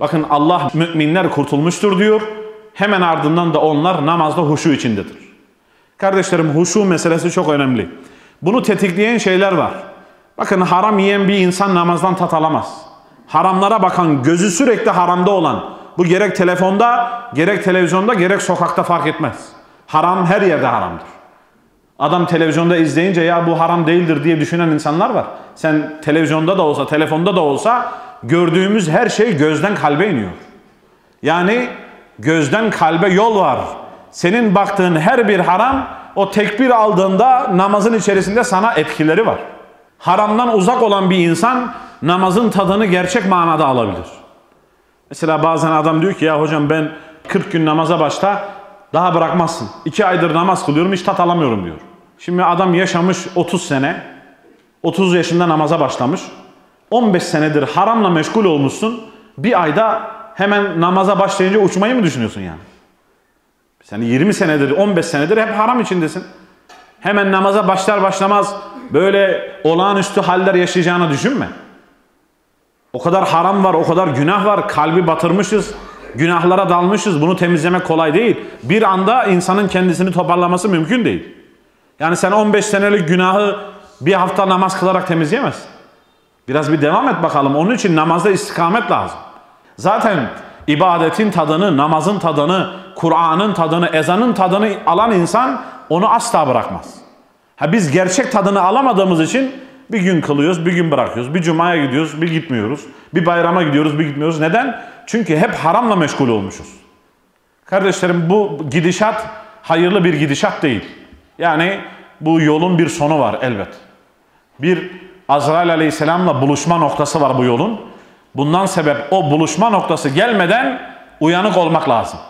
Bakın Allah müminler kurtulmuştur diyor. Hemen ardından da onlar namazda huşu içindedir. Kardeşlerim huşu meselesi çok önemli. Bunu tetikleyen şeyler var. Bakın haram yiyen bir insan namazdan tat alamaz. Haramlara bakan, gözü sürekli haramda olan, bu gerek telefonda, gerek televizyonda, gerek sokakta fark etmez. Haram her yerde haramdır. Adam televizyonda izleyince ya bu haram değildir diye düşünen insanlar var. Sen televizyonda da olsa, telefonda da olsa gördüğümüz her şey gözden kalbe iniyor. Yani gözden kalbe yol var. Senin baktığın her bir haram o tekbir aldığında namazın içerisinde sana etkileri var. Haramdan uzak olan bir insan namazın tadını gerçek manada alabilir. Mesela bazen adam diyor ki ya hocam ben 40 gün namaza başta daha bırakmazsın. 2 aydır namaz kılıyorum hiç tat alamıyorum diyor. Şimdi adam yaşamış 30 sene, 30 yaşında namaza başlamış. 15 senedir haramla meşgul olmuşsun. Bir ayda hemen namaza başlayınca uçmayı mı düşünüyorsun yani? Sen 20 senedir, 15 senedir hep haram içindesin. Hemen namaza başlar başlamaz böyle olağanüstü haller yaşayacağını düşünme. O kadar haram var, o kadar günah var. Kalbi batırmışız, günahlara dalmışız. Bunu temizlemek kolay değil. Bir anda insanın kendisini toparlaması mümkün değil. Yani sen 15 senelik günahı bir hafta namaz kılarak temizleyemezsin. Biraz bir devam et bakalım. Onun için namazda istikamet lazım. Zaten ibadetin tadını, namazın tadını, Kur'an'ın tadını, ezanın tadını alan insan onu asla bırakmaz. Ha biz gerçek tadını alamadığımız için bir gün kılıyoruz, bir gün bırakıyoruz. Bir cumaya gidiyoruz, bir gitmiyoruz. Bir bayrama gidiyoruz, bir gitmiyoruz. Neden? Çünkü hep haramla meşgul olmuşuz. Kardeşlerim bu gidişat hayırlı bir gidişat değil. Yani bu yolun bir sonu var elbet. Bir Azrail aleyhisselamla buluşma noktası var bu yolun. Bundan sebep o buluşma noktası gelmeden uyanık olmak lazım.